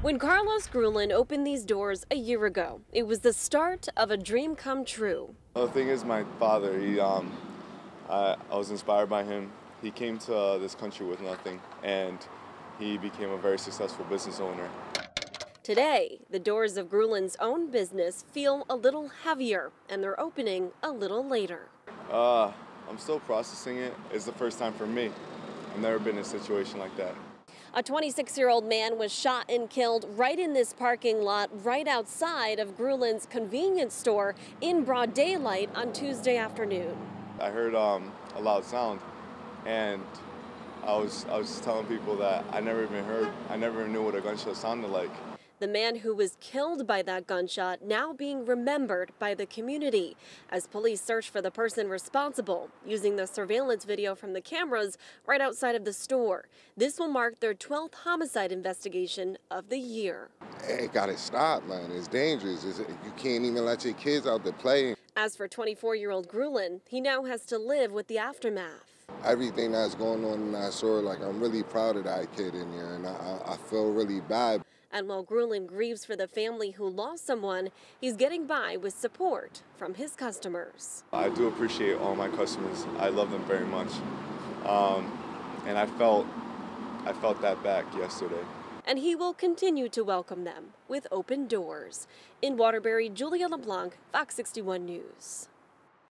When Carlos Grulin opened these doors a year ago, it was the start of a dream come true. The thing is, my father, he, um, I, I was inspired by him. He came to uh, this country with nothing, and he became a very successful business owner. Today, the doors of Grulin's own business feel a little heavier, and they're opening a little later. Uh, I'm still processing it. It's the first time for me. I've never been in a situation like that. A 26 year old man was shot and killed right in this parking lot, right outside of Grulin's convenience store in broad daylight on Tuesday afternoon. I heard um, a loud sound, and I was I was telling people that I never even heard, I never even knew what a gunshot sounded like. The man who was killed by that gunshot now being remembered by the community as police search for the person responsible using the surveillance video from the cameras right outside of the store. This will mark their 12th homicide investigation of the year. It got to stop, man. It's dangerous. It's, you can't even let your kids out there playing. As for 24 year old Grulin, he now has to live with the aftermath. Everything that's going on in that store, like, I'm really proud of that kid in here, and I, I feel really bad. And while Grulin grieves for the family who lost someone, he's getting by with support from his customers. I do appreciate all my customers. I love them very much. Um, and I felt, I felt that back yesterday. And he will continue to welcome them with open doors. In Waterbury, Julia LeBlanc, Fox 61 News.